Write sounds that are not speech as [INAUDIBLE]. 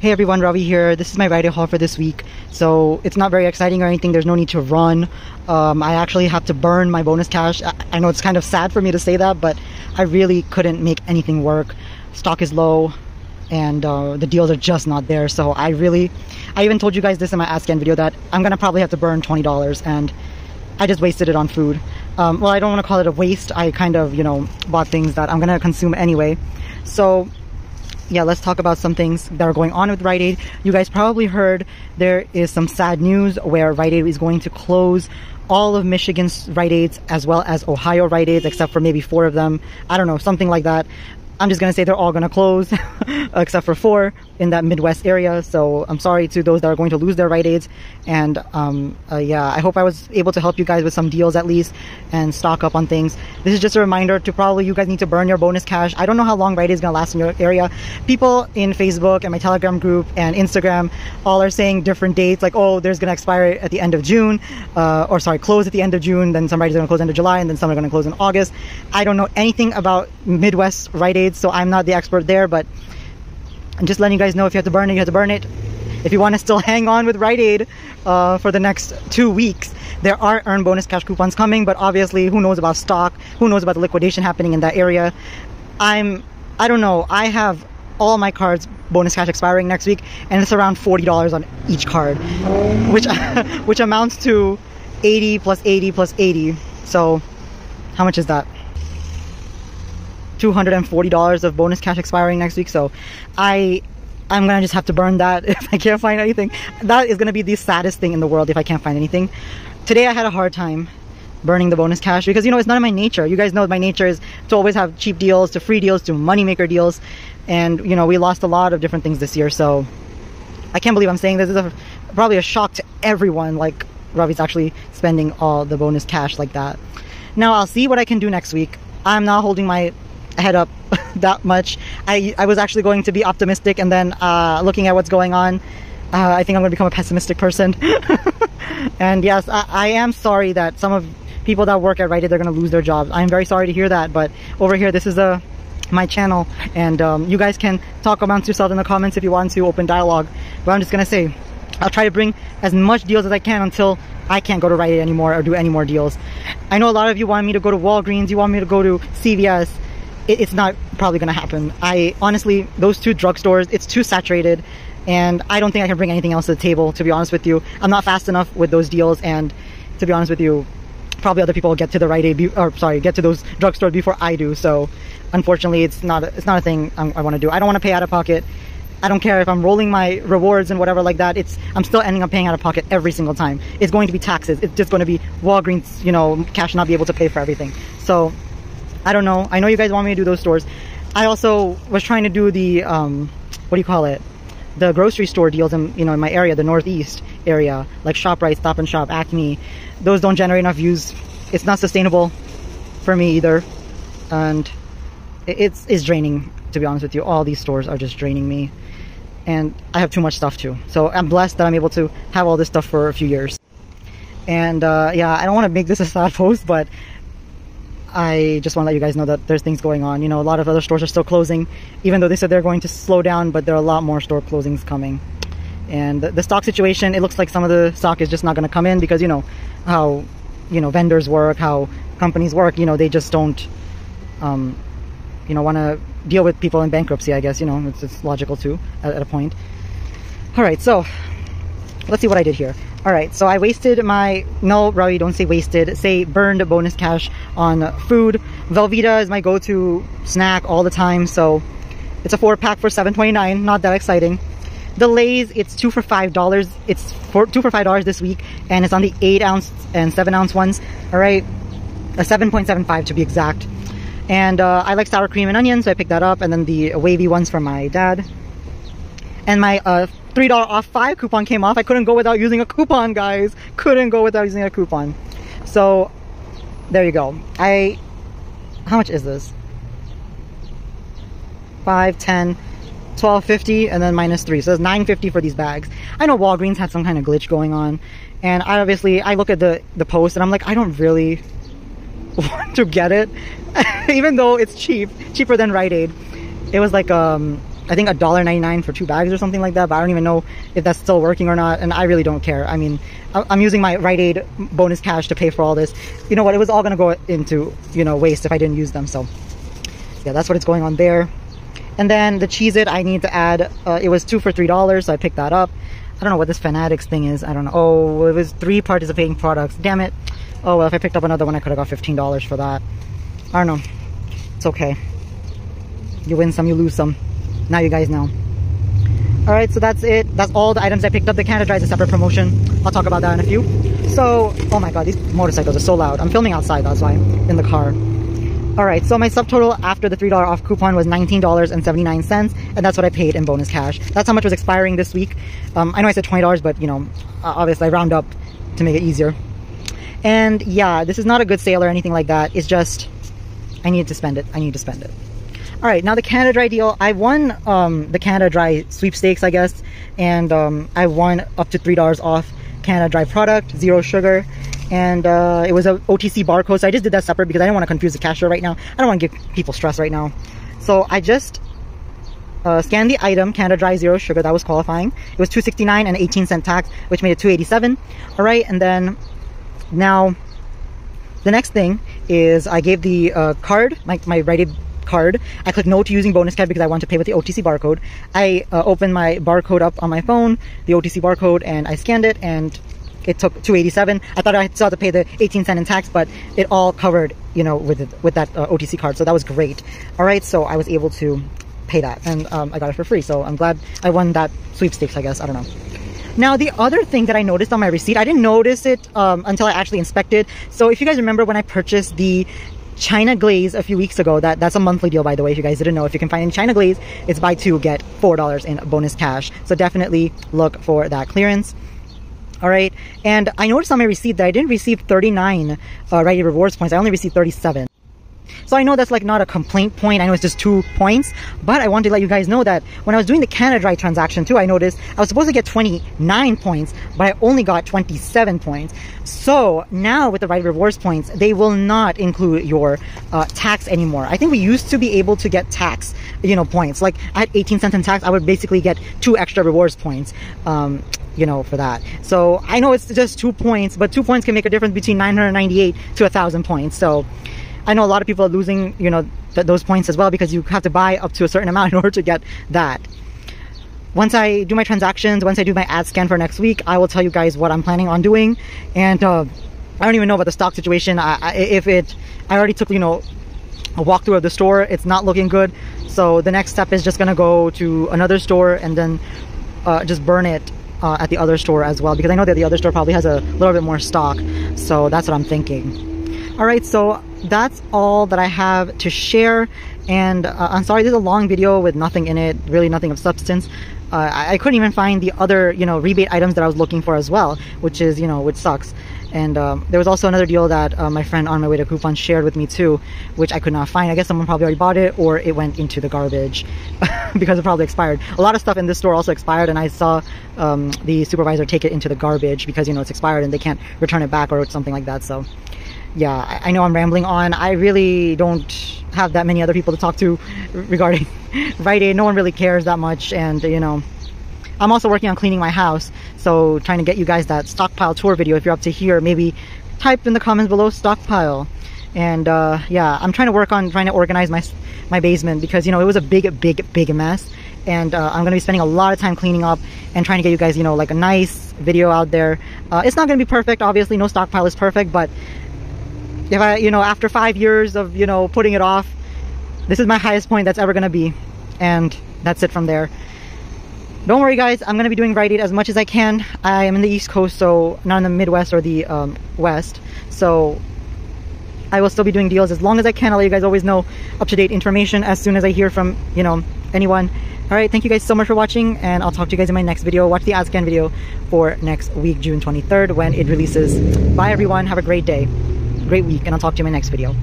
Hey everyone, Ravi here. This is my Aid haul for this week. So it's not very exciting or anything. There's no need to run. Um, I actually have to burn my bonus cash. I, I know it's kind of sad for me to say that, but I really couldn't make anything work. Stock is low and uh, the deals are just not there. So I really, I even told you guys this in my AdScan video that I'm gonna probably have to burn $20 and I just wasted it on food. Um, well, I don't want to call it a waste. I kind of, you know, bought things that I'm gonna consume anyway. So yeah, let's talk about some things that are going on with Rite Aid. You guys probably heard there is some sad news where Rite Aid is going to close all of Michigan's Rite Aids as well as Ohio Rite Aids, except for maybe four of them. I don't know, something like that. I'm just gonna say they're all gonna close [LAUGHS] except for four in that Midwest area. So I'm sorry to those that are going to lose their Rite Aids. And um, uh, yeah, I hope I was able to help you guys with some deals at least and stock up on things. This is just a reminder to probably you guys need to burn your bonus cash. I don't know how long Rite Aid is gonna last in your area. People in Facebook and my Telegram group and Instagram all are saying different dates, like oh, there's gonna expire at the end of June, uh, or sorry, close at the end of June. Then some Rite Aids are gonna close end of July, and then some are gonna close in August. I don't know anything about Midwest Rite Aids, so I'm not the expert there, but I'm just letting you guys know if you have to burn it, you have to burn it. If you want to still [LAUGHS] hang on with Rite Aid uh, for the next two weeks, there are earn bonus cash coupons coming, but obviously, who knows about stock? Who knows about the liquidation happening in that area? I'm, I don't know. I have all my cards bonus cash expiring next week, and it's around forty dollars on each card, which [LAUGHS] which amounts to eighty plus eighty plus eighty. So, how much is that? $240 of bonus cash expiring next week. So I I'm gonna just have to burn that [LAUGHS] if I can't find anything. That is gonna be the saddest thing in the world if I can't find anything. Today I had a hard time burning the bonus cash because you know it's not in my nature. You guys know my nature is to always have cheap deals, to free deals, to moneymaker deals, and you know we lost a lot of different things this year. So I can't believe I'm saying this. This is a, probably a shock to everyone. Like Ravi's actually spending all the bonus cash like that. Now I'll see what I can do next week. I'm not holding my head up [LAUGHS] that much. I, I was actually going to be optimistic and then uh, looking at what's going on, uh, I think I'm going to become a pessimistic person. [LAUGHS] and yes, I, I, am sorry that some of people that work at Rite Aid, they're going to lose their jobs. I'm very sorry to hear that, but over here, this is a my channel and um, you guys can talk amongst yourselves in the comments if you want to open dialogue but I'm just gonna say I'll try to bring as much deals as I can until I can't go to Rite Aid anymore or do any more deals. I know a lot of you want me to go to Walgreens, you want me to go to CVS, it, it's not probably going to happen. I honestly, those two drugstores, it's too saturated and I don't think I can bring anything else to the table, to be honest with you. I'm not fast enough with those deals and to be honest with you, probably other people get to the Rite Aid, or sorry, get to those drugstores before I do. So unfortunately, it's not, it's not a thing I'm, i want to do. I don't want to pay out of pocket. I don't care if I'm rolling my rewards and whatever like that. It's I'm still ending up paying out of pocket every single time. It's going to be taxes. It's just going to be Walgreens, you know, cash not be able to pay for everything. So I don't know. I know you guys want me to do those stores. I also was trying to do the, um, what do you call it? The grocery store deals in, you know, in my area, the Northeast area, like ShopRite, Stop and Shop, Acme. Those don't generate enough views. It's not sustainable for me either. And it's, it's draining, to be honest with you. All these stores are just draining me. And I have too much stuff too. So I'm blessed that I'm able to have all this stuff for a few years. And uh, yeah, I don't want to make this a sad [LAUGHS] post, but I just want to let you guys know that there's things going on. You know, a lot of other stores are still closing, even though they said they're going to slow down, but there are a lot more store closings coming. And the, the stock situation, it looks like some of the stock is just not going to come in because, you know, how, you know, vendors work, how companies work, you know, they just don't, um, you know, want to deal with people in bankruptcy, I guess, you know, it's, it's logical too at, at a point. All right, so let's see what I did here. All right, so I wasted my, no, Ravi, don't say wasted, say burned bonus cash on food. Velveeta is my go-to snack all the time, so it's a four pack for $7.29, not that exciting. The Lay's, it's two for $5. It's for, two for $5 this week, and it's on the eight ounce and seven ounce ones. All right, a 7.75 to be exact. And uh, I like sour cream and onion, so I picked that up, and then the wavy ones from my dad. And my uh, $3 off 5 coupon came off. I couldn't go without using a coupon, guys. Couldn't go without using a coupon. So, there you go. I, how much is this? 5, 10, 12.50 and then minus 3. So it's 9.50 for these bags. I know Walgreens had some kind of glitch going on. And I obviously, I look at the, the post and I'm like, I don't really [LAUGHS] want to get it. [LAUGHS] Even though it's cheap, cheaper than Rite Aid. It was like, um, I think a dollar ninety nine for two bags or something like that. But I don't even know if that's still working or not, and I really don't care. I mean, I'm using my Rite Aid bonus cash to pay for all this. You know what? It was all gonna go into you know waste if I didn't use them. So yeah, that's what it's going on there. And then the Cheez-It I need to add. Uh, it was two for three dollars, so I picked that up. I don't know what this Fanatics thing is. I don't know. Oh, it was three participating products. Damn it. Oh well, if I picked up another one, I could have got fifteen dollars for that. I don't know. It's okay. You win some, you lose some. Now you guys know. Alright, so that's it. That's all the items I picked up. The Canada Dry is a separate promotion. I'll talk about that in a few. So, oh my god, these motorcycles are so loud. I'm filming outside, that's why, in the car. Alright, so my subtotal after the $3 off coupon was $19.79, and that's what I paid in bonus cash. That's how much was expiring this week. Um, I know I said $20, but, you know, obviously I round up to make it easier. And yeah, this is not a good sale or anything like that. It's just, I need to spend it. I need to spend it. All right, now the Canada Dry deal. I won um, the Canada Dry sweepstakes, I guess, and um, I won up to $3 off Canada Dry product, zero sugar, and uh, it was a OTC barcode, so I just did that separate because I didn't want to confuse the cashier right now. I don't want to give people stress right now. So I just uh, scanned the item, Canada Dry Zero Sugar, that was qualifying. It was 269 and 18 cent tax, which made it 287. All right, and then now the next thing is I gave the uh, card, my, my Rite card. I clicked no to using bonus card because I want to pay with the OTC barcode. I uh, opened my barcode up on my phone, the OTC barcode, and I scanned it and it took 287 I thought I still had to pay the 18 cent in tax, but it all covered, you know, with it, with that uh, OTC card. So that was great. All right, so I was able to pay that and um, I got it for free. So I'm glad I won that sweepstakes, I guess. I don't know. Now, the other thing that I noticed on my receipt, I didn't notice it um, until I actually inspected. So if you guys remember when I purchased the China Glaze a few weeks ago. That That's a monthly deal, by the way, if you guys didn't know. If you can find any China Glaze, it's buy two, get $4 in bonus cash. So definitely look for that clearance. All right. And I noticed on my receipt that I didn't receive 39 uh, Rite rewards points. I only received 37. So I know that's like not a complaint point. I know it's just two points, but I wanted to let you guys know that when I was doing the Canada Dry transaction too, I noticed I was supposed to get 29 points, but I only got 27 points. So now with the Rite Rewards points, they will not include your uh, tax anymore. I think we used to be able to get tax, you know, points. Like I had 18 cents in tax, I would basically get two extra rewards points. Um, you know, for that. So I know it's just two points, but two points can make a difference between 998 to a thousand points. So I know a lot of people are losing, you know, th those points as well because you have to buy up to a certain amount [LAUGHS] in order to get that. Once I do my transactions, once I do my ad scan for next week, I will tell you guys what I'm planning on doing. And uh, I don't even know about the stock situation. I, I, if it, I already took, you know, a walkthrough of the store. It's not looking good. So the next step is just gonna go to another store and then uh, just burn it uh, at the other store as well because I know that the other store probably has a little bit more stock. So that's what I'm thinking. All right, so that's all that I have to share. And uh, I'm sorry, this is a long video with nothing in it, really nothing of substance. Uh, I, I, couldn't even find the other, you know, rebate items that I was looking for as well, which is, you know, which sucks. And um, there was also another deal that uh, my friend on my way to Coupon shared with me too, which I could not find. I guess someone probably already bought it or it went into the garbage [LAUGHS] because it probably expired. A lot of stuff in this store also expired and I saw um, the supervisor take it into the garbage because, you know, it's expired and they can't return it back or something like that. So yeah, I, I know I'm rambling on. I really don't have that many other people to talk to regarding [LAUGHS] Rite Aid. No one really cares that much. And, you know, I'm also working on cleaning my house. So trying to get you guys that stockpile tour video. If you're up to here, maybe type in the comments below stockpile. And uh, yeah, I'm trying to work on trying to organize my my basement because you know it was a big, big, big mess. And uh, I'm gonna be spending a lot of time cleaning up and trying to get you guys, you know, like a nice video out there. Uh, it's not gonna be perfect, obviously. No stockpile is perfect, but if I, you know, after five years of, you know, putting it off, this is my highest point that's ever to be. And that's it from there. Don't worry guys, I'm to be doing Rite Aid as much as I can. I am in the East Coast, so not in the Midwest or the um, West. So I will still be doing deals as long as I can. I'll let you guys always know up-to-date information as soon as I hear from, you know, anyone. Alright, thank you guys so much for watching, and I'll talk to you guys in my next video. Watch the AdScan video for next week, June 23rd, when it releases. Bye everyone, have a great day great week and I'll talk to you in my next video.